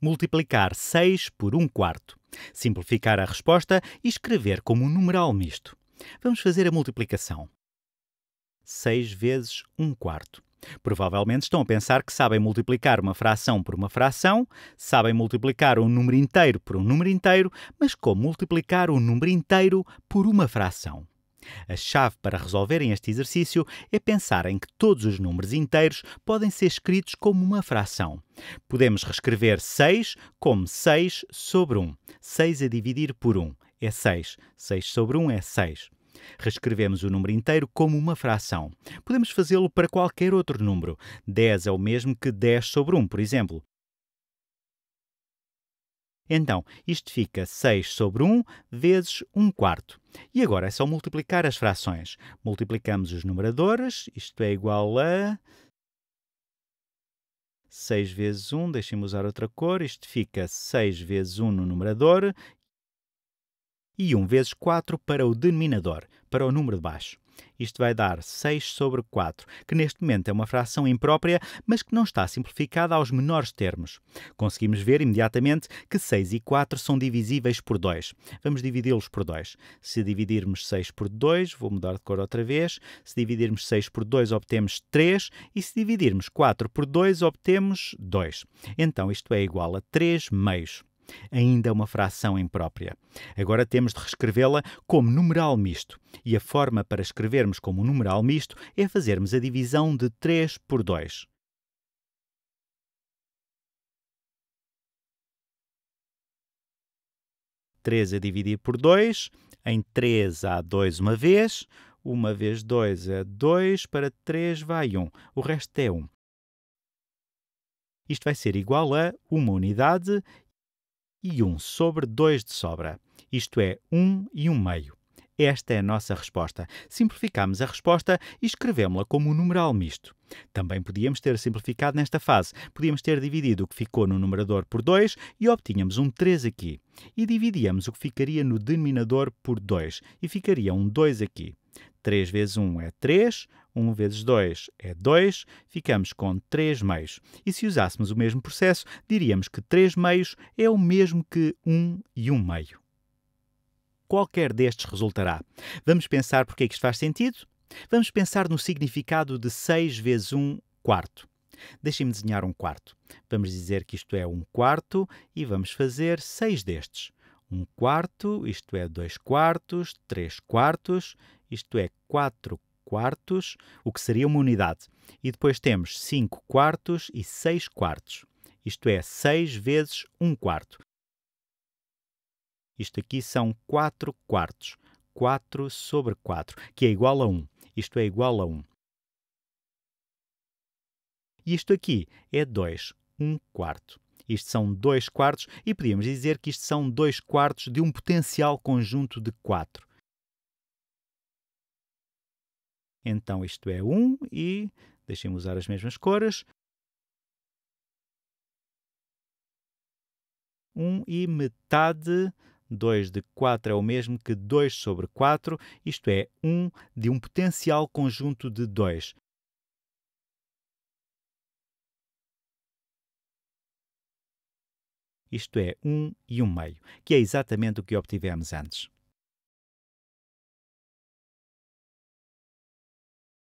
Multiplicar 6 por 1 quarto. Simplificar a resposta e escrever como um numeral misto. Vamos fazer a multiplicação. 6 vezes 1 quarto. Provavelmente estão a pensar que sabem multiplicar uma fração por uma fração, sabem multiplicar um número inteiro por um número inteiro, mas como multiplicar um número inteiro por uma fração? A chave para resolverem este exercício é pensar em que todos os números inteiros podem ser escritos como uma fração. Podemos reescrever 6 como 6 sobre 1. 6 a dividir por 1 é 6. 6 sobre 1 é 6 reescrevemos o número inteiro como uma fração. Podemos fazê-lo para qualquer outro número. 10 é o mesmo que 10 sobre 1, por exemplo. Então, isto fica 6 sobre 1 vezes 1 quarto. E agora é só multiplicar as frações. Multiplicamos os numeradores, isto é igual a 6 vezes 1, deixem-me usar outra cor, isto fica 6 vezes 1 no numerador e 1 vezes 4 para o denominador, para o número de baixo. Isto vai dar 6 sobre 4, que neste momento é uma fração imprópria, mas que não está simplificada aos menores termos. Conseguimos ver imediatamente que 6 e 4 são divisíveis por 2. Vamos dividi-los por 2. Se dividirmos 6 por 2, vou mudar de cor outra vez, se dividirmos 6 por 2 obtemos 3 e se dividirmos 4 por 2 obtemos 2. Então isto é igual a 3 meios ainda uma fração imprópria. Agora temos de reescrevê-la como numeral misto. E a forma para escrevermos como numeral misto é fazermos a divisão de 3 por 2. Três a dividir por 2, em 3 há 2 uma vez, uma vez 2 é 2, para 3 vai 1, o resto é 1. Isto vai ser igual a uma unidade e 1 sobre 2 de sobra, isto é, 1 e 1 meio. Esta é a nossa resposta. Simplificamos a resposta e escrevemos-la como um numeral misto. Também podíamos ter simplificado nesta fase. Podíamos ter dividido o que ficou no numerador por 2 e obtínhamos um 3 aqui. E dividíamos o que ficaria no denominador por 2 e ficaria um 2 aqui. 3 vezes 1 é 3, 1 vezes 2 é 2, ficamos com 3 meios. E se usássemos o mesmo processo, diríamos que 3 meios é o mesmo que 1 e 1 meio. Qualquer destes resultará. Vamos pensar porque é que isto faz sentido? Vamos pensar no significado de 6 vezes 1 quarto. Deixem-me desenhar um quarto. Vamos dizer que isto é um quarto e vamos fazer 6 destes. Um quarto, isto é 2 quartos, 3 quartos isto é 4 quartos, o que seria uma unidade. E depois temos 5 quartos e 6 quartos. Isto é 6 vezes 1 quarto. Isto aqui são 4 quartos. 4 sobre 4, que é igual a 1. Isto é igual a 1. E isto aqui é 2, 1 quarto. Isto são 2 quartos e podíamos dizer que isto são 2 quartos de um potencial conjunto de 4. Então isto é 1 e, deixem-me usar as mesmas cores, 1 e metade, 2 de 4 é o mesmo que 2 sobre 4, isto é, 1 de um potencial conjunto de 2. Isto é 1 e 1 meio, que é exatamente o que obtivemos antes.